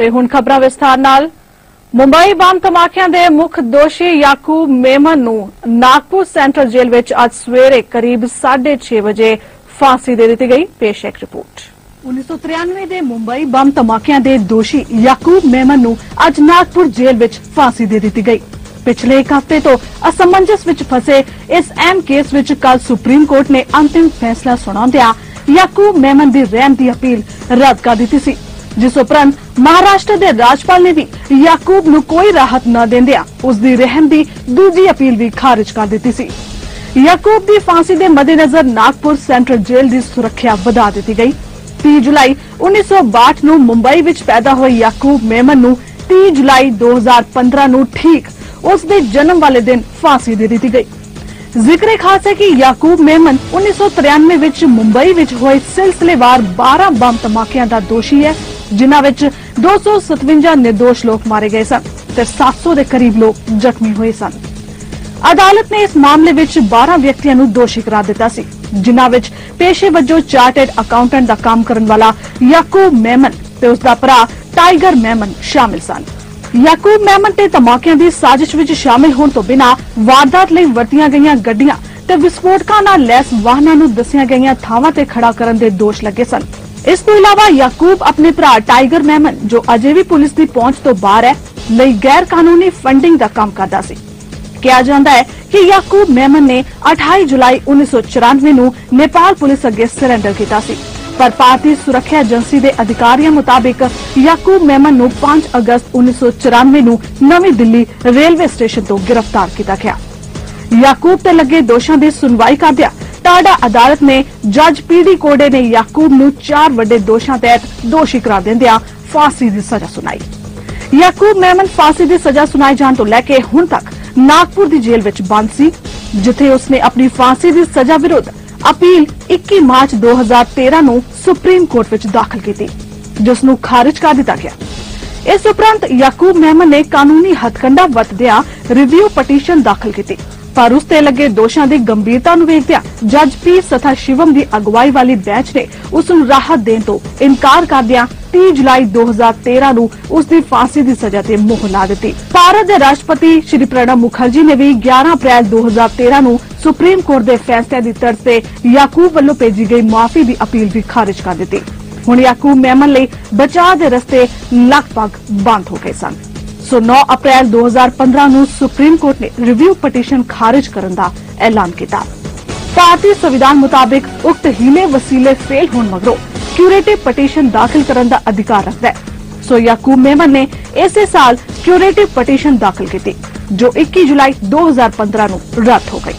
ਤੇ ਹੁਣ ਖਬਰਾਂ ਵਿਸਥਾਰ ਨਾਲ। ਮੁੰਬਈ ਬੰਬ ਧਮਾਕਿਆਂ ਦੇ ਮੁੱਖ ਦੋਸ਼ੀ ਯਾਕੂਬ ਮੇਮਨ ਨੂੰ ਨਾਗਪੁਰ ਸੈਂਟਰਲ ਜੇਲ੍ਹ ਵਿੱਚ ਅੱਜ ਸਵੇਰੇ ਕਰੀਬ 6:30 ਵਜੇ ਫਾਂਸੀ ਦੇ ਦਿੱਤੀ ਗਈ। ਪੇਸ਼ ਇੱਕ ਰਿਪੋਰਟ। 1993 ਦੇ ਮੁੰਬਈ ਬੰਬ ਧਮਾਕਿਆਂ ਦੇ ਦੋਸ਼ੀ ਯਾਕੂਬ ਮੇਮਨ ਨੂੰ ਅੱਜ ਨਾਗਪੁਰ ਜੇਲ੍ਹ ਵਿੱਚ ਫਾਂਸੀ ਦੇ ਦਿੱਤੀ ਗਈ। ਪਿਛਲੇ ਇੱਕ ਹਫ਼ਤੇ ਤੋਂ ਅਸਮੰਜਸ ਵਿੱਚ ਫਸੇ ਇਸ ਅਹਿਮ ਕੇਸ ਵਿੱਚ ਕੱਲ ਸੁਪਰੀਮ ਕੋਰਟ ਨੇ ਅੰਤਿਮ ਫੈਸਲਾ ਸੁਣਾਉਂਦਿਆਂ ਯਾਕੂਬ ਮੇਮਨ ਦੀ ਰਹਿਮ ਦੀ ਅਪੀਲ ਰੱਦ ਕਰ ਦਿੱਤੀ ਸੀ, ਜਿਸ ਉਪਰੰਤ ਮਹਾਰਾਸ਼ਟਰ ਦੇ ਰਾਜਪਾਲ ਨੇ ਵੀ ਯਾਕੂਬ ਨੂੰ ਕੋਈ ਰਾਹਤ ਨਾ ਦਿੰਦਿਆਂ ਉਸ ਦੀ ਰਹਿਮ ਦੀ ਦੂਜੀ ਅਪੀਲ ਵੀ ਖਾਰਜ ਕਰ ਦਿੱਤੀ ਸੀ। ਯਾਕੂਬ ਦੀ ਫਾਂਸੀ ਦੇ ਮੱਦੇਨਜ਼ਰ ਨਾਗਪੁਰ ਸੈਂਟਰਲ ਜੇਲ੍ਹ ਦੀ ਸੁਰੱਖਿਆ ਵਧਾ ਦਿੱਤੀ ਗਈ। 30 ਜੁਲਾਈ 1962 ਨੂੰ ਮੁੰਬਈ ਵਿੱਚ ਪੈਦਾ ਹੋਏ ਯਾਕੂਬ ਮੇਮਨ ਨੂੰ 30 ਜੁਲਾਈ 2015 ਨੂੰ ਠੀਕ ਉਸ ਦੇ ਜਨਮ ਵਾਲੇ ਦਿਨ ਫਾਂਸੀ ਦੇ ਦਿੱਤੀ ਗਈ। ਜ਼ਿਕਰ ਖਾਸ ਹੈ ਕਿ ਯਾਕੂਬ ਮੇਮਨ 1993 ਵਿੱਚ ਮੁੰਬਈ ਵਿੱਚ ਹੋਏ ਸਿਲਸਿਲੇਵਾਰ 12 ਬੰਬ ਧਮਾਕਿਆਂ ਦਾ ਦੋਸ਼ੀ ਹੈ। ਜਿਨ੍ਹਾਂ ਵਿੱਚ 257 ਨਿਰਦੋਸ਼ ਲੋਕ ਮਾਰੇ ਗਏ ਸਨ ਤੇ 700 ਦੇ ਕਰੀਬ ਲੋਕ ਜ਼ਖਮੀ ਹੋਏ ਸਨ। ਅਦਾਲਤ ਨੇ ਇਸ ਮਾਮਲੇ ਵਿੱਚ 12 ਵਿਅਕਤੀਆਂ ਨੂੰ ਦੋਸ਼ੀ ਕਰਾਰ ਦਿੱਤਾ ਸੀ, ਜਿਨ੍ਹਾਂ ਵਿੱਚ ਪੇਸ਼ੇ ਵਜੋਂ ਚਾਰਟਰਡ ਅਕਾਊਂਟੈਂਟ ਦਾ ਕੰਮ ਕਰਨ ਵਾਲਾ ਯਾਕੂਬ ਮੈਮਨ ਤੇ ਉਸ ਦਾ ਭਰਾ ਟਾਈਗਰ ਮੈਮਨ ਸ਼ਾਮਿਲ ਸਨ। ਯਾਕੂਬ ਮੇਮਨ ਤੇ ਧਮਾਕਿਆਂ ਦੀ ਸਾਜ਼ਿਸ਼ ਵਿੱਚ ਸ਼ਾਮਿਲ ਹੋਣ ਤੋਂ ਬਿਨਾਂ ਵਾਰਦਾਤ ਲਈ ਵਰਤੀਆਂ ਗਈਆਂ ਗੱਡੀਆਂ ਤੇ ਵਿਸਫੋਟਕਾਂ ਨਾਲ ਲੈਸ ਵਾਹਨਾਂ ਨੂੰ ਦੱਸੀਆਂ ਗਈਆਂ ਥਾਵਾਂ ਤੇ ਖੜਾ ਕਰਨ ਦੇ ਦੋਸ਼ ਲੱਗੇ ਸਨ। ਇਸ ਤੋਂ ਇਲਾਵਾ ਯਾਕੂਬ ਆਪਣੇ ਭਰਾ ਟਾਈਗਰ ਮੇਮਨ, ਜੋ ਅਜੇ ਵੀ ਪੁਲਿਸ ਦੀ ਪਹੁੰਚ ਤੋਂ ਬਾਹਰ ਹੈ, ਲਈ ਗੈਰ ਕਾਨੂੰਨੀ ਫੰਡਿੰਗ ਦਾ ਕੰਮ ਕਰਦਾ ਸੀ। ਕਿਹਾ ਜਾਂਦਾ ਹੈ ਕਿ ਯਾਕੂਬ ਮੇਮਨ ਨੇ 28 ਜੁਲਾਈ 1994 ਨੂੰ ਨੇਪਾਲ ਪੁਲਿਸ ਅੱਗੇ ਸਰੈਂਡਰ ਕੀਤਾ ਸੀ। ਪਰ ਭਾਰਤੀ ਸੁਰੱਖਿਆ ਏਜੰਸੀ ਦੇ ਅਧਿਕਾਰੀਆਂ ਮੁਤਾਬਿਕ ਯਾਕੂਬ ਮਹਿਮਨ ਨੂੰ 5 ਅਗਸਤ 1994 ਨੂੰ ਨਵੀਂ ਦਿੱਲੀ ਰੇਲਵੇ ਸਟੇਸ਼ਨ ਤੋਂ ਗ੍ਰਿਫਤਾਰ ਕੀਤਾ ਗਿਆ। ਯਾਕੂਬ ਤੇ ਲੱਗੇ ਦੋਸ਼ਾਂ ਦੀ ਸੁਣਵਾਈ ਕਰਦਿਆਂ ਟਾਡਾ ਅਦਾਲਤ ਨੇ ਜੱਜ ਪੀਡੀ ਕੋਡੇ ਨੇ ਯਾਕੂਬ ਨੂੰ ਚਾਰ ਵੱਡੇ ਦੋਸ਼ਾਂ ਤਹਿਤ ਦੋਸ਼ੀ ਕਰਾਰ ਦਿੰਦਿਆਂ ਫਾਂਸੀ ਦੀ ਸਜ਼ਾ ਸੁਣਾਈ। ਯਾਕੂਬ ਮੇਮਨ ਫਾਂਸੀ ਦੀ ਸਜ਼ਾ ਸੁਣਾਈ ਜਾਣ ਤੋਂ ਲੈ ਕੇ ਹੁਣ ਤੱਕ ਨਾਗਪੁਰ ਦੀ ਜੇਲ੍ਹ ਵਿੱਚ ਬੰਦ ਸੀ, ਜਿੱਥੇ ਉਸਨੇ ਆਪਣੀ ਫਾਂਸੀ ਦੀ ਸਜ਼ਾ ਵਿਰੁੱਧ ਅਪੀਲ 21 ਮਾਰਚ 2013 ਨੂੰ ਸੁਪਰੀਮ ਕੋਰਟ ਵਿੱਚ ਦਾਖਲ ਕੀਤੀ, ਜਿਸ ਨੂੰ ਖਾਰਜ ਕਰ ਦਿੱਤਾ ਗਿਆ। ਇਸ ਉਪਰੰਤ ਯਾਕੂਬ ਮਹਿਮਨ ਨੇ ਕਾਨੂੰਨੀ ਹੱਥਕੰਡਾ ਵਰਤਦਿਆਂ ਰਿਵਿਊ ਪਟੀਸ਼ਨ ਦਾਖਲ ਕੀਤੀ। ਪਰ ਉਸ ਤੇ ਲੱਗੇ ਦੋਸ਼ਾਂ ਦੀ ਗੰਭੀਰਤਾ ਨੂੰ ਵੇਖਦਿਆਂ ਜੱਜ ਪੀ ਸਥਾ ਸ਼ਿਵਮ ਦੀ ਅਗਵਾਈ ਵਾਲੀ ਬੈਂਚ ਨੇ ਉਸ ਨੂੰ ਰਾਹਤ ਦੇਣ ਤੋਂ ਇਨਕਾਰ ਕਰਦਿਆਂ 30 ਜੁਲਾਈ 2013 ਨੂੰ ਉਸ ਦੀ ਫਾਂਸੀ ਦੀ ਸਜ਼ਾ ਤੇ ਮੋਹਰ ਲਾ ਦਿੱਤੀ। ਭਾਰਤ ਦੇ ਰਾਸ਼ਟਰਪਤੀ ਸ਼੍ਰੀ ਪ੍ਰਣਬ ਮੁਖਰਜੀ ਨੇ ਵੀ 11 ਅਪ੍ਰੈਲ 2013 ਨੂੰ ਸੁਪਰੀਮ ਕੋਰਟ ਦੇ ਫੈਸਲੇ ਦੀ ਤਰਜ਼ ਤੇ ਯਾਕੂਬ ਵੱਲੋਂ ਭੇਜੀ ਗਈ ਮਾਫੀ ਦੀ ਅਪੀਲ ਵੀ ਖਾਰਜ ਕਰ ਦਿੱਤੀ। ਹੁਣ ਯਾਕੂਬ ਮੈਮਨ ਲਈ ਬਚਾਅ ਦੇ ਰਸਤੇ ਲਗਭਗ ਬੰਦ ਹੋ ਗਏ ਸਨ। ਸੋ 9 ਅਪ੍ਰੈਲ 2015 ਨੂੰ ਸੁਪਰੀਮ ਕੋਰਟ ਨੇ ਰਿਵਿਊ ਪਟੀਸ਼ਨ ਖਾਰਜ ਕਰਨ ਦਾ ਐਲਾਨ ਕੀਤਾ। ਭਾਰਤੀ ਸੰਵਿਧਾਨ ਮੁਤਾਬਿਕ ਉਕਤ ਹੀਲੇ ਵਸੀਲੇ ਫੇਲ ਹੋਣ ਮਗਰੋਂ ਕਿਊਰੇਟਿਵ ਪਟੀਸ਼ਨ ਦਾਖਲ ਕਰਨ ਦਾ ਅਧਿਕਾਰ ਰੱਖਦਾ ਹੈ। ਸੋ ਯਾਕੂਬ ਮੇਮਨ ਨੇ ਇਸੇ ਸਾਲ ਕਿਊਰੇਟਿਵ ਪਟੀਸ਼ਨ ਦਾਖਲ ਕੀਤੀ, ਜੋ 21 ਜੁਲਾਈ 2015 ਨੂੰ ਰੱਦ ਹੋ ਗਈ।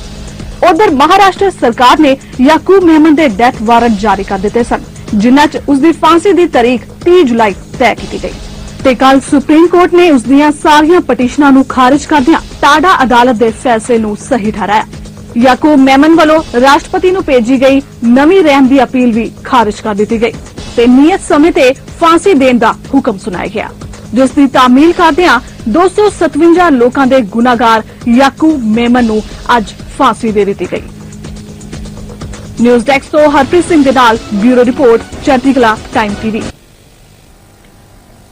ਉਧਰ ਮਹਾਰਾਸ਼ਟਰ ਸਰਕਾਰ ਨੇ ਯਾਕੂਬ ਮੇਮਨ ਦੇ ਡੈਥ ਵਾਰੰਟ ਜਾਰੀ ਕਰ ਦਿੱਤੇ ਸਨ, ਜਿਨ੍ਹਾਂ 'ਚ ਉਸ ਦੀ ਫਾਂਸੀ ਦੀ ਤਾਰੀਖ 30 ਜੁਲਾਈ ਤੈਅ ਕੀਤੀ ਗਈ। ਤੇ ਕੱਲ ਸੁਪਰੀਮ ਕੋਰਟ ਨੇ ਉਸ ਦੀਆਂ ਸਾਰੀਆਂ ਪਟੀਸ਼ਨਾਂ ਨੂੰ ਖਾਰਜ ਕਰਦਿਆਂ ਟਾਡਾ ਅਦਾਲਤ ਦੇ ਫੈਸਲੇ ਨੂੰ ਸਹੀ ਠਹਿਰਾਇਆ। ਯਾਕੂਬ ਮੈਮਨ ਵੱਲੋਂ ਰਾਸ਼ਟਰਪਤੀ ਨੂੰ ਭੇਜੀ ਗਈ ਨਵੀਂ ਰਹਿਮ ਦੀ ਅਪੀਲ ਵੀ ਖਾਰਜ ਕਰ ਦਿੱਤੀ ਗਈ ਤੇ ਨਿਯਤ ਸਮੇਂ ਤੇ ਫਾਂਸੀ ਦੇਣ ਦਾ ਹੁਕਮ ਸੁਣਾਇਆ ਗਿਆ। ਜਿਸ ਦੀ ਤਾਮੀਲ ਕਰਦਿਆਂ 257 ਲੋਕਾਂ ਦੇ ਗੁਨਾਹਗਾਰ ਯਾਕੂਬ ਮੇਮਨ ਨੂੰ ਅੱਜ ਫਾਂਸੀ ਦੇ ਦਿੱਤੀ ਗਈ। ਨਿਊਜ਼ ਡੈਸਕ ਤੋਂ ਹਰਪ੍ਰੀਤ ਸਿੰਘ ਦੇ ਨਾਲ ਬਿਊਰੋ ਰਿਪੋਰਟ ਚੜ੍ਹਦੀ ਕਲਾ ਟਾਈਮ ਟੀਵੀ।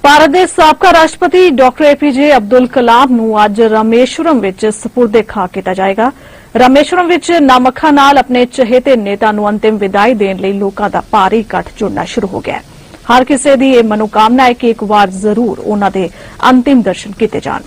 ਭਾਰਤ ਦੇ ਸਾਬਕਾ ਰਾਸ਼ਟਰਪਤੀ ਡਾਕਟਰ ਏਪੀਜੇ ਅਬਦੁਲ ਕਲਾਮ ਨੂੰ ਅੱਜ ਰਾਮੇਸ਼ਵਰਮ ਵਿੱਚ ਸਪੁਰਦੇ ਖਾ ਕੀਤਾ ਜਾਏਗਾ। ਰਾਮੇਸ਼ਵਰਮ ਵਿੱਚ ਨਾਮੱਖਾ ਨਾਲ ਆਪਣੇ ਚਹੇਤੇ ਨੇਤਾ ਨੂੰ ਅੰਤਿਮ ਵਿਦਾਈ ਦੇਣ ਲਈ ਲੋਕਾਂ ਦਾ ਭਾਰੀ ਇਕੱਠ ਜੁੜਨਾ ਸ਼ੁਰੂ ਹੋ ਗਿਆ ਹਰ ਕਿਸੇ ਦੀ ਇਹ ਮਨੋਕਾਮਨਾ ਹੈ ਕਿ ਇੱਕ ਵਾਰ ਜ਼ਰੂਰ ਉਹਨਾਂ ਦੇ ਅੰਤਿਮ ਦਰਸ਼ਨ ਕੀਤੇ ਜਾਣ।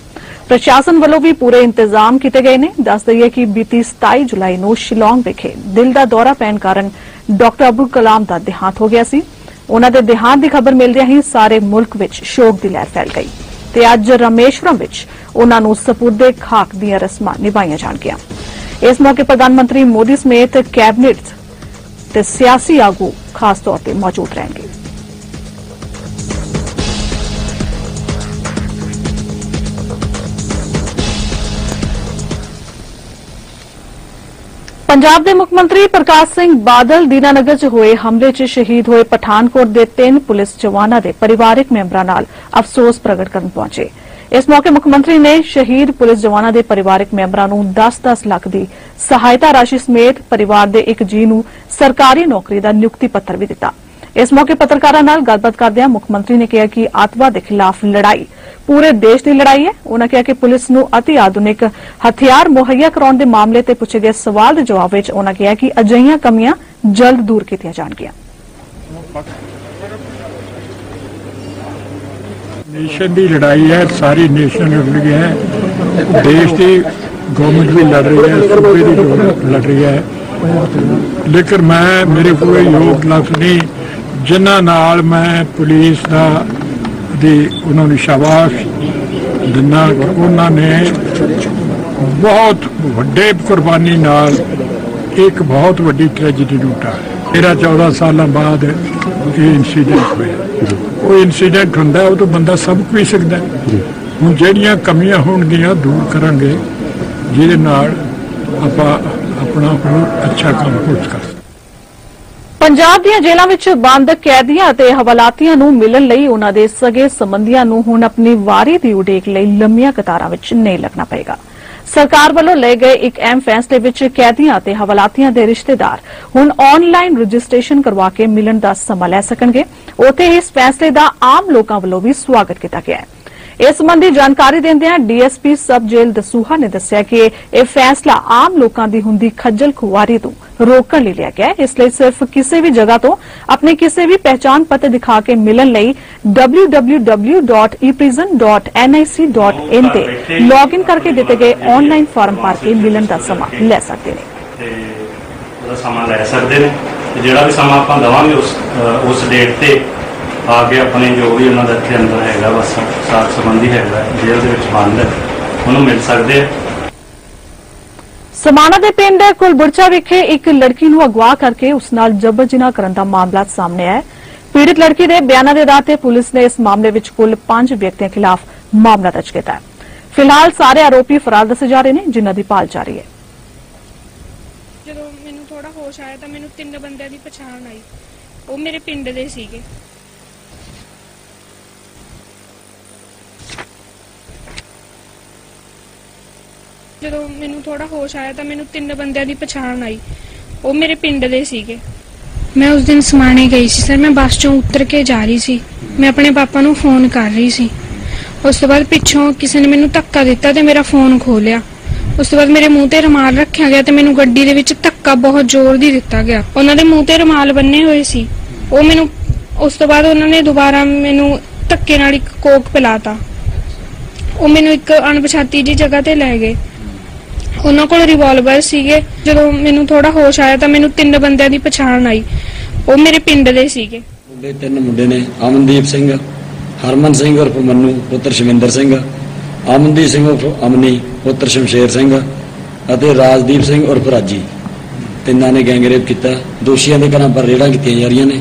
ਪ੍ਰਸ਼ਾਸਨ ਵੱਲੋਂ ਵੀ ਪੂਰੇ ਇੰਤਜ਼ਾਮ ਕੀਤੇ ਗਏ ਨੇ। ਦੱਸ ਦਈਏ ਕਿ ਬੀਤੀ 27 ਜੁਲਾਈ ਨੂੰ ਸ਼ਿਲੌਂਗ ਵਿਖੇ ਦਿਲ ਦਾ ਦੌਰਾ ਪੈਣ ਕਾਰਨ ਡਾਕਟਰ ਅਬਦੁਲ ਕਲਾਮ ਦਾ ਦੇਹਾਂਤ ਹੋ ਗਿਆ ਸੀ। ਉਹਨਾਂ ਦੇ ਦੇਹਾਂਤ ਦੀ ਖਬਰ ਮਿਲਦਿਆਂ ਹੀ ਸਾਰੇ ਮੁਲਕ ਵਿੱਚ ਸ਼ੋਕ ਦੀ ਲਹਿਰ ਫੈਲ ਗਈ ਤੇ ਅੱਜ ਰਮੇਸ਼ਵਰਮ ਵਿੱਚ ਉਹਨਾਂ ਨੂੰ ਸਪੁਰਦੇ ਖਾਕ ਦੀਆਂ ਰਸਮਾਂ ਨਿਭਾਈਆਂ ਜਾਣਗੀਆਂ। ਇਸ ਮੌਕੇ ਪ੍ਰਧਾਨ ਮੰਤਰੀ ਮੋਦੀ ਸਮੇਤ ਕੈਬਨਿਟ ਤੇ ਸਿਆਸੀ ਆਗੂ ਖਾਸ ਤੌਰ ਤੇ ਮੌਜੂਦ ਰਹਿਣਗੇ। ਪੰਜਾਬ ਦੇ ਮੁੱਖ ਮੰਤਰੀ ਪ੍ਰਕਾਸ਼ ਸਿੰਘ ਬਾਦਲ ਦੀਨਾਨਗਰ 'ਚ ਹੋਏ ਹਮਲੇ 'ਚ ਸ਼ਹੀਦ ਹੋਏ ਪਠਾਨਕੋਟ ਦੇ ਤਿੰਨ ਪੁਲਿਸ ਜਵਾਨਾਂ ਦੇ ਪਰਿਵਾਰਕ ਮੈਂਬਰਾਂ ਨਾਲ ਅਫਸੋਸ ਪ੍ਰਗਟ ਕਰਨ ਪਹੁੰਚੇ। ਇਸ ਮੌਕੇ ਮੁੱਖ ਮੰਤਰੀ ਨੇ ਸ਼ਹੀਦ ਪੁਲਿਸ ਜਵਾਨਾਂ ਦੇ ਪਰਿਵਾਰਕ ਮੈਂਬਰਾਂ ਨੂੰ 10-10 ਲੱਖ ਦੀ ਸਹਾਇਤਾ ਰਾਸ਼ੀ ਸਮੇਤ ਪਰਿਵਾਰ ਦੇ ਇੱਕ ਜੀ ਨੂੰ ਸਰਕਾਰੀ ਨੌਕਰੀ ਦਾ ਨਿਯੁਕਤੀ ਪੱਤਰ ਵੀ ਦਿੱਤਾ। ਇਸ ਮੌਕੇ ਪੱਤਰਕਾਰਾਂ ਨਾਲ ਗੱਲਬਾਤ ਕਰਦਿਆਂ ਮੁੱਖ ਮੰਤਰੀ ਨੇ ਕਿਹਾ ਕਿ ਆਤਵਾਦ ਦੇ ਖਿਲਾਫ ਲੜਾਈ ਪੂਰੇ ਦੇਸ਼ ਦੀ ਲੜਾਈ ਹੈ। ਉਹਨਾਂ ਕਿਹਾ ਕਿ ਪੁਲਿਸ ਨੂੰ ਅਤੀ ਆਧੁਨਿਕ ਹਥਿਆਰ ਮੁਹੱਈਆ ਕਰਾਉਣ ਦੇ ਮਾਮਲੇ ਤੇ ਪੁੱਛੇ ਗਏ ਸਵਾਲ ਦੇ ਜਵਾਬ ਵਿੱਚ ਉਹਨਾਂ ਕਿਹਾ ਕਿ ਅਜਿਹੀਆਂ ਕਮੀਆਂ ਜਲਦ ਦੂਰ ਕੀਤੀਆਂ ਜਾਣਗੀਆਂ। ਨੇਸ਼ਨ ਦੀ ਲੜਾਈ ਹੈ, ਸਾਰੀ ਨੇਸ਼ਨ ਲੜ ਰਹੀ ਹੈ। ਦੇਸ਼ ਦੀ ਗਵਰਨਮੈਂਟ ਵੀ ਲੜ ਰਹੀ ਹੈ, ਸੂਬੇ ਦੀ ਲੜ ਰਹੀ ਹੈ। ਲੇਕਿਨ ਮੈਂ, ਮੇਰੇ ਕੋਲ ਯੋਗ ਲਫ਼ਜ਼ ਨਹੀਂ। ਜਿਨ੍ਹਾਂ ਨਾਲ ਮੈਂ ਪੁਲਿਸ ਦਾ ਦੀ ਉਹਨਾਂ ਨੂੰ ਸ਼ਾਬਾਸ਼ ਦਿਨਾ ਕਿ ਉਹਨਾਂ ਨੇ ਬਹੁਤ ਵੱਡੇ ਕੁਰਬਾਨੀ ਨਾਲ ਇੱਕ ਬਹੁਤ ਵੱਡੀ ਟ੍ਰੈਜੇਡੀ ਨੂੰ ਉਠਾਇਆ 13 14 ਸਾਲਾਂ ਬਾਅਦ ਇਹ ਇਨਸੀਡੈਂਟ ਹੋਇਆ। ਉਹ ਇਨਸੀਡੈਂਟ ਹੁੰਦਾ ਉਹ ਤੋਂ ਬੰਦਾ ਸਭ ਕੁਝ ਸਿੱਖਦਾ ਹੁਣ ਜਿਹੜੀਆਂ ਕਮੀਆਂ ਹੋਣਗੀਆਂ ਦੂਰ ਕਰਾਂਗੇ, ਜਿਹਦੇ ਨਾਲ ਆਪਾਂ ਆਪਣਾ ਹੋਰ ਅੱਛਾ ਕੰਮ ਹੋ ਸਕਦਾ ਪੰਜਾਬ ਦੀਆਂ ਜੇਲ੍ਹਾਂ ਵਿੱਚ ਬੰਦ ਕੈਦੀਆਂ ਅਤੇ ਹਵਾਲਾਤੀਆਂ ਨੂੰ ਮਿਲਣ ਲਈ ਉਹਨਾਂ ਦੇ ਸਗੇ ਸੰਬੰਧੀਆਂ ਨੂੰ ਹੁਣ ਆਪਣੀ ਵਾਰੀ ਦੀ ਉਡੀਕ ਲਈ ਲੰਮੀਆਂ ਕਤਾਰਾਂ ਵਿੱਚ ਨਹੀਂ ਲੱਗਣਾ ਪਏਗਾ। ਸਰਕਾਰ ਵੱਲੋਂ ਲਏ ਗਏ ਇੱਕ ਅਹਿਮ ਫੈਸਲੇ ਵਿੱਚ ਕੈਦੀਆਂ ਅਤੇ ਹਵਾਲਾਤੀਆਂ ਦੇ ਰਿਸ਼ਤੇਦਾਰ ਹੁਣ ਆਨਲਾਈਨ ਰਜਿਸਟ੍ਰੇਸ਼ਨ ਕਰਵਾ ਕੇ ਮਿਲਣ ਦਾ ਸਮਾਂ ਲੈ ਸਕਣਗੇ। ਉੱਥੇ ਹੀ ਇਸ ਫੈਸਲੇ ਦਾ ਆਮ ਲੋਕਾਂ ਵੱਲੋਂ ਵੀ ਸਵਾਗਤ ਕੀਤਾ ਗਿਆ ਹੈ। ਇਸ ਸੰਬੰਧੀ ਜਾਣਕਾਰੀ ਦਿੰਦਿਆਂ ਡੀਐਸਪੀ ਸਬ ਜੇਲ੍ਹ ਦਸੂਹਾ ਨੇ ਦੱਸਿਆ ਕਿ ਇਹ ਫੈਸਲਾ ਆਮ ਲੋਕਾਂ ਦੀ ਹੁੰਦੀ ਖੱਜਲ ਖੁਆਰੀ ਤੋਂ ਰੋਕਣ ਲਈ ਲਿਆ ਗਿਆ ਇਸ ਲਈ ਸਿਰਫ ਕਿਸੇ ਵੀ ਜਗ੍ਹਾ ਤੋਂ ਆਪਣੇ ਕਿਸੇ ਵੀ ਪਹਿਚਾਣ ਪੱਤਰ ਦਿਖਾ ਕੇ ਮਿਲਣ ਲਈ www.eprison.nic.in ਤੇ ਲੌਗਇਨ ਕਰਕੇ ਦਿੱਤੇ ਗਏ ਆਨਲਾਈਨ ਫਾਰਮ ਭਰ ਕੇ ਮਿਲਣ ਦਾ ਸਮਾਂ ਲੈ ਸਕਦੇ ਨੇ। ਤੇ ਉਹਦਾ ਸਮਾਂ ਲੈ ਸਕਦੇ ਨੇ। ਜਿਹੜਾ ਵੀ ਸਮਾਂ ਆਪਾਂ ਦਵਾਂਗੇ ਉਸ ਉਸ ਡੇਟ ਤੇ ਆ ਕੇ ਆਪਣੇ ਜੋ ਵੀ ਉਹਨਾਂ ਦਾ ਇੱਥੇ ਅੰਦਰ ਹੈਗਾ ਬਸ ਸਾਥ ਸੰਬੰਧੀ ਹੈਗਾ ਜੇਲ੍ਹ ਦੇ ਵਿੱਚ ਬੰਦ ਹੈ ਉਹਨੂੰ ਮਿਲ ਸਕਦੇ ਆ। ਸਮਾਣਾ ਦੇ ਪਿੰਡ ਕੁਲਬੁਰਚਾ ਵਿਖੇ ਇੱਕ ਲੜਕੀ ਨੂੰ ਅਗਵਾ ਕਰਕੇ ਉਸ ਨਾਲ ਜਬਰ ਜਨਾਹ ਕਰਨ ਦਾ ਮਾਮਲਾ ਸਾਹਮਣੇ ਆਇਆ ਹੈ। ਪੀੜਿਤ ਲੜਕੀ ਦੇ ਬਿਆਨਾਂ ਦੇ ਆਧਾਰ ਤੇ ਪੁਲਿਸ ਨੇ ਇਸ ਮਾਮਲੇ ਵਿੱਚ ਕੁੱਲ 5 ਵਿਅਕਤੀਆਂ ਖਿਲਾਫ ਮਾਮਲਾ ਦਰਜ ਕੀਤਾ ਹੈ। ਫਿਲਹਾਲ ਸਾਰੇ ਆਰੋਪੀ ਫਰਾਰ ਦੱਸੇ ਜਾ ਰਹੇ ਨੇ ਜਿਨ੍ਹਾਂ ਦੀ ਭਾਲ ਜਾਰੀ ਹੈ। ਜਦੋਂ ਮੈਨੂੰ ਥੋੜਾ ਹੋਸ਼ ਆਇਆ ਤਾਂ ਮੈਨੂੰ ਤਿੰਨ ਬੰਦਿਆਂ ਦੀ ਪਛਾਣ ਆਈ। ਉਹ ਮੇਰੇ ਪਿੰਡ ਦੇ ਸੀਗੇ। ਜਦੋਂ ਮੈਨੂੰ ਥੋੜਾ ਹੋਸ਼ ਆਇਆ ਤਾਂ ਮੈਨੂੰ ਤਿੰਨ ਬੰਦਿਆਂ ਦੀ ਪਛਾਣ ਆਈ। ਉਹ ਮੇਰੇ ਪਿੰਡ ਦੇ ਸੀਗੇ। ਮੈਂ ਉਸ ਦਿਨ ਸਮਾਣੇ ਗਈ ਸੀ ਸਰ, ਮੈਂ ਬੱਸ ਚੋਂ ਉਤਰ ਕੇ ਜਾ ਰਹੀ ਸੀ। ਮੈਂ ਆਪਣੇ ਪਾਪਾ ਨੂੰ ਫੋਨ ਕਰ ਰਹੀ ਸੀ। ਉਸ ਤੋਂ ਬਾਅਦ ਪਿੱਛੋਂ ਕਿਸੇ ਨੇ ਮੈਨੂੰ ਧੱਕਾ ਦਿੱਤਾ ਤੇ ਮੇਰਾ ਫੋਨ ਖੋਲਿਆ ਉਸ ਤੋਂ ਬਾਅਦ ਮੇਰੇ ਮੂੰਹ ਤੇ ਰੁਮਾਲ ਰੱਖਿਆ ਗਿਆ ਤੇ ਮੈਨੂੰ ਗੱਡੀ ਦੇ ਵਿੱਚ ਧੱਕਾ ਬਹੁਤ ਜ਼ੋਰ ਦੀ ਦਿੱਤਾ ਗਿਆ। ਉਹਨਾਂ ਦੇ ਮੂੰਹ ਤੇ ਰੁਮਾਲ ਬੰਨੇ ਹੋਏ ਸੀ। ਉਹ ਮੈਨੂੰ, ਉਸ ਤੋਂ ਬਾਅਦ ਉਹਨਾਂ ਨੇ ਦੁਬਾਰਾ ਮੈਨੂੰ ਧੱਕੇ ਨਾਲ ਇੱਕ ਕੋਕ ਪਿਲਾਤਾ। ਉਹ ਮੈਨੂੰ ਇੱਕ ਅਣਪਛਾਤੀ ਜੀ ਜਗ੍ਹਾ ਤੇ ਲੈ ਗਏ। ਉਹਨਾਂ ਕੋਲ ਰਿਵਾਲਵਰ ਸੀਗੇ। ਜਦੋਂ ਮੈਨੂੰ ਥੋੜਾ ਹੋਸ਼ ਆਇਆ ਤਾਂ ਮੈਨੂੰ ਤਿੰਨ ਬੰਦਿਆਂ ਦੀ ਪਛਾਣ ਆਈ। ਉਹ ਮੇਰੇ ਪਿੰਡ ਦੇ ਸੀਗੇ। ਮੁੰਡੇ, ਤਿੰਨ ਮੁੰਡੇ ਨੇ, ਅਮਨਦੀਪ ਸਿੰਘ, ਹਰਮਨ ਸਿੰਘ ਉਰਫ ਮੰਨੂ, ਪੁੱਤਰ ਸ਼ਵਿੰਦਰ ਸਿੰਘ, ਅਮਨਦੀਪ ਸਿੰਘ ਉਰਫ ਅਮਨੀ, ਪੁੱਤਰ ਸ਼ਮਸ਼ੇਰ ਸਿੰਘ ਅਤੇ ਰਾਜਦੀਪ ਸਿੰਘ ਉਰਫ ਰਾਜੀ। ਤਿੰਨਾਂ ਨੇ ਗੈਂਗਰੇਪ ਕੀਤਾ। ਦੋਸ਼ੀਆਂ ਦੇ ਘਰਾਂ ਪਰ ਰੇਡਾਂ ਕੀਤੀਆਂ ਜਾ ਰਹੀਆਂ ਨੇ।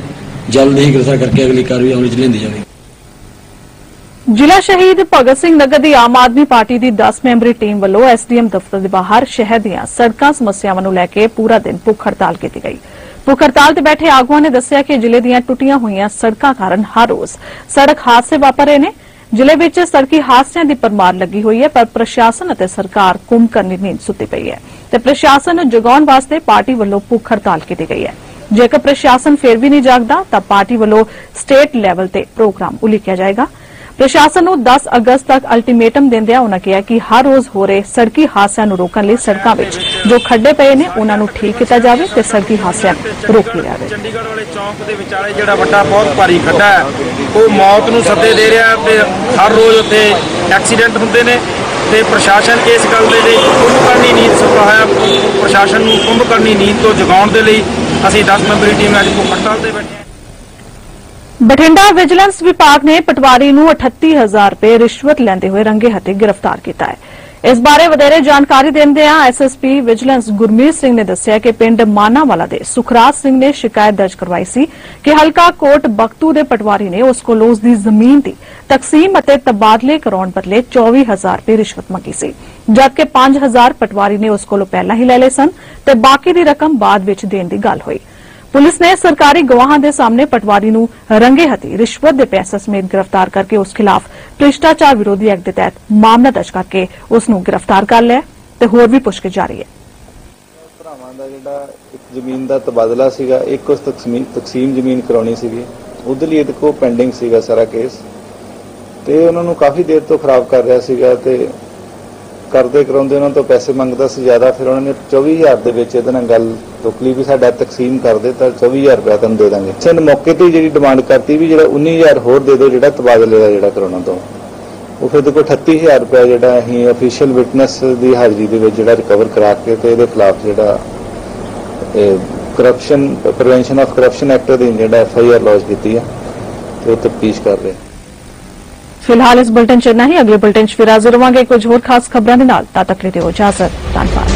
ਜਲਦ ਹੀ ਗ੍ਰਿਫਤਾਰ ਕਰਕੇ ਅਗਲੀ ਕਾਰਵਾਈ ਅਮਲ ਚ ਲਿਆਂਦੀ ਜਾਵੇਗੀ। ਜ਼ਿਲ੍ਹਾ ਸ਼ਹੀਦ ਭਗਤ ਸਿੰਘ ਨਗਰ ਦੀ ਆਮ ਆਦਮੀ ਪਾਰਟੀ ਦੀ 10 ਮੈਂਬਰੀ ਟੀਮ ਵੱਲੋਂ ਐਸਡੀਐਮ ਦਫ਼ਤਰ ਦੇ ਬਾਹਰ ਸ਼ਹਿਰ ਦੀਆਂ ਸੜਕਾਂ ਸਮੱਸਿਆਵਾਂ ਨੂੰ ਲੈ ਕੇ ਪੂਰਾ ਦਿਨ ਭੁੱਖ ਹੜਤਾਲ ਕੀਤੀ ਗਈ। ਭੁੱਖ ਹੜਤਾਲ ਤੇ ਬੈਠੇ ਆਗੂਆਂ ਨੇ ਦੱਸਿਆ ਕਿ ਜ਼ਿਲ੍ਹੇ ਦੀਆਂ ਟੁੱਟੀਆਂ ਹੋਈਆਂ ਸੜਕਾਂ ਕਾਰਨ ਹਰ ਰੋਜ਼ ਸੜਕ ਹਾਦਸੇ ਵਾਪਰ ਰਹੇ ਨੇ। ਜ਼ਿਲ੍ਹੇ ਵਿੱਚ ਸੜਕੀ ਹਾਦਸਿਆਂ ਦੀ ਪਰਮਾਰ ਲੱਗੀ ਹੋਈ ਹੈ, ਪਰ ਪ੍ਰਸ਼ਾਸਨ ਅਤੇ ਸਰਕਾਰ ਕੁੰਭਕਰਨੀ ਨੀਂਦ ਸੁੱਤੀ ਪਈ ਹੈ ਤੇ ਪ੍ਰਸ਼ਾਸਨ ਨੂੰ ਜਗਾਉਣ ਵਾਸਤੇ ਪਾਰਟੀ ਵੱਲੋਂ ਭੁੱਖ ਹੜਤਾਲ ਕੀਤੀ ਗਈ ਹੈ। ਜੇਕਰ ਪ੍ਰਸ਼ਾਸਨ ਫਿਰ ਵੀ ਨਹੀਂ ਜਾਗਦਾ, ਤਾਂ ਪਾਰਟੀ ਵੱਲੋਂ ਸਟੇਟ ਲੈਵਲ ਤੇ ਪ੍ਰੋਗਰਾਮ ਉਲੀਕਿਆ ਜਾਏਗਾ। ਪ੍ਰਸ਼ਾਸਨ ਨੂੰ 10 ਅਗਸਤ ਤੱਕ ਅਲਟੀਮੇਟਮ ਦਿੰਦਿਆਂ ਉਹਨਾਂ ਕਿਹਾ ਕਿ ਹਰ ਰੋਜ਼ ਹੋ ਰਹੇ ਸੜਕੀ ਹਾਦਸਿਆਂ ਨੂੰ ਰੋਕਣ ਲਈ ਸੜਕਾਂ ਵਿੱਚ ਜੋ ਖੱਡੇ ਪਏ ਨੇ ਉਹਨਾਂ ਨੂੰ ਠੀਕ ਕੀਤਾ ਜਾਵੇ ਤੇ ਸੜਕੀ ਹਾਦਸਿਆਂ ਨੂੰ ਰੋਕਿਆ ਜਾਵੇ। ਚੰਡੀਗੜ੍ਹ ਵਾਲੇ ਚੌਂਕ ਦੇ ਵਿਚਾਲੇ ਜਿਹੜਾ ਵੱਡਾ, ਬਹੁਤ ਭਾਰੀ ਖੱਡਾ ਹੈ, ਉਹ ਮੌਤ ਨੂੰ ਸੱਦੇ ਦੇ ਰਿਹਾ ਤੇ ਹਰ ਰੋਜ਼ ਉੱਥੇ ਐਕਸੀਡੈਂਟ ਹੁੰਦੇ ਨੇ ਤੇ ਪ੍ਰਸ਼ਾਸਨ ਇਸ ਗੱਲ ਦੇ ਲਈ ਕੁੰਭਕਰਨੀ ਨੀਂਦ ਸੁੱਤਾ ਹੋਇਆ ਪ੍ਰਸ਼ਾਸਨ ਨੂੰ ਕੁੰਭਕਰਨੀ ਨੀਂਦ ਤੋਂ ਜਗਾਉਣ ਦੇ ਲਈ ਅਸੀਂ 10 ਮੈਂਬਰੀ ਟੀਮ ਅੱਜ ਭੁੱਖ ਹੜਤਾਲ ਤੇ ਬੈਠੇ ਹਾਂ। ਬਠਿੰਡਾ ਵਿਜੀਲੈਂਸ ਵਿਭਾਗ ਨੇ ਪਟਵਾਰੀ ਨੂੰ 38000 ਰੁਪਏ ਰਿਸ਼ਵਤ ਲੈਂਦੇ ਹੋਏ ਰੰਗੇ ਹੱਥੇ ਗ੍ਰਿਫਤਾਰ ਕੀਤਾ ਹੈ। ਇਸ ਬਾਰੇ ਵਧੇਰੇ ਜਾਣਕਾਰੀ ਦਿੰਦਿਆਂ ਐਸਐਸਪੀ ਵਿਜੀਲੈਂਸ ਗੁਰਮੀਤ ਸਿੰਘ ਨੇ ਦੱਸਿਆ ਕਿ ਪਿੰਡ ਮਾਨਾਵਾਲਾ ਦੇ ਸੁਖਰਾਜ ਸਿੰਘ ਨੇ ਸ਼ਿਕਾਇਤ ਦਰਜ ਕਰਵਾਈ ਸੀ ਕਿ ਹਲਕਾ ਕੋਟ ਬਖਤੂ ਦੇ ਪਟਵਾਰੀ ਨੇ ਉਸ ਕੋਲੋਂ ਉਸ ਦੀ ਜ਼ਮੀਨ ਦੀ ਤਕਸੀਮ ਅਤੇ ਤਬਾਦਲੇ ਕਰਾਉਣ ਬਦਲੇ 24000 ਰੁਪਏ ਰਿਸ਼ਵਤ ਮੰਗੀ ਸੀ, ਜਦਕਿ 5000 ਪਟਵਾਰੀ ਨੇ ਉਸ ਕੋਲੋਂ ਪਹਿਲਾਂ ਹੀ ਲੈ ਲਏ ਸਨ ਤੇ ਬਾਕੀ ਦੀ ਰਕਮ ਬਾਅਦ ਵਿੱਚ ਦੇਣ ਦੀ ਗੱਲ ਹੋਈ। ਪੁਲਿਸ ਨੇ ਸਰਕਾਰੀ ਗਵਾਹਾਂ ਦੇ ਸਾਹਮਣੇ ਪਟਵਾਰੀ ਨੂੰ ਰੰਗੇ ਹੱਥੀ ਰਿਸ਼ਵਤ ਦੇ ਪੈਸੇ ਸਮੇਤ ਗ੍ਰਿਫਤਾਰ ਕਰਕੇ ਉਸ ਖਿਲਾਫ ਭ੍ਰਿਸ਼ਟਾਚਾਰ ਵਿਰੋਧੀ ਐਕਟ ਦੇ ਤਹਿਤ ਮਾਮਲਾ ਦਰਜ ਕਰਕੇ ਉਸ ਨੂੰ ਗ੍ਰਿਫਤਾਰ ਕਰ ਲਿਆ ਤੇ ਹੋਰ ਵੀ ਪੁੱਛਗਿੱਛ ਜਾਰੀ ਹੈ। ਭਰਾਵਾਂ ਦਾ ਜਿਹੜਾ ਇੱਕ ਜ਼ਮੀਨ ਦਾ ਤਬਾਦਲਾ ਸੀਗਾ, ਇੱਕ ਉਸ ਤਕਸੀਮ ਤਕਸੀਮ ਜ਼ਮੀਨ ਕਰਾਉਣੀ ਸੀਗੀ। ਉਹਦੇ ਲਈ ਇਹਦੇ ਕੋਲ ਪੈਂਡਿੰਗ ਸੀਗਾ ਸਾਰਾ ਕੇਸ ਤੇ ਉਹਨਾਂ ਨੂੰ ਕਾਫੀ ਦੇਰ ਤੋਂ ਖਰਾਬ ਕਰ ਰਿਹਾ ਸੀਗਾ ਤੇ ਕਰਦੇ ਕਰਾਉਂਦੇ, ਉਹਨਾਂ ਤੋਂ ਪੈਸੇ ਮੰਗਦਾ ਸੀ ਜ਼ਿਆਦਾ, ਫਿਰ ਉਹਨਾਂ ਨੇ 24000 ਦੇ ਵਿੱਚ ਇਹਦੇ ਨਾਲ ਗੱਲ ਟੁਕਲੀ ਵੀ ਸਾਡਾ ਤਕਸੀਮ ਕਰ ਦੇ, ਤਾਂ 24000 ਰੁਪਏ ਤੁਹਾਨੂੰ ਦੇ ਦਾਂਗੇ। ਸਨ ਮੌਕੇ ਤੇ ਜਿਹੜੀ ਡਿਮਾਂਡ ਕਰਤੀ ਵੀ ਜਿਹੜਾ 19000 ਹੋਰ ਦੇ ਦਿਓ, ਜਿਹੜਾ ਤਬਾਦਲੇ ਦਾ ਜਿਹੜਾ ਕਰਾਉਣਾ ਤੋਂ। ਉਹ ਫਿਰ ਦੇਖੋ 38000 ਰੁਪਏ ਜਿਹੜਾ ਅਸੀਂ ਅਫੀਸ਼ੀਅਲ ਵਿਟਨੈਸ ਦੀ ਹਾਜ਼ਰੀ ਦੇ ਵਿੱਚ ਜਿਹੜਾ ਰਿਕਵਰ ਕਰਾ ਕੇ ਤੇ ਇਹਦੇ ਖਿਲਾਫ ਜਿਹੜਾ corruption prevention of corruption act ਦੇ ਜਿਹੜਾ ਐਫ ਆਈ ਆਰ ਲੌਂਚ ਕੀਤੀ ਹੈ ਤੇ ਉਹ ਤਫਤੀਸ਼ ਕਰ ਰਹੇ ਫਿਲਹਾਲ ਇਸ ਬੁਲਟਨ ਚ ਨਹੀਂ, ਅਗਲੇ ਬੁਲਟਨ ਚ ਫਿਰ ਹਾਜ਼ਰ ਹੋਵਾਂਗੇ ਕੁਝ ਹੋਰ ਖਾਸ ਖਬਰਾਂ ਦੇ ਨਾਲ। ਤਦ ਤੱਕ ਲਈ ਦਿਓ ਇਜਾਜ਼ਤ, ਧੰਨਵਾਦ।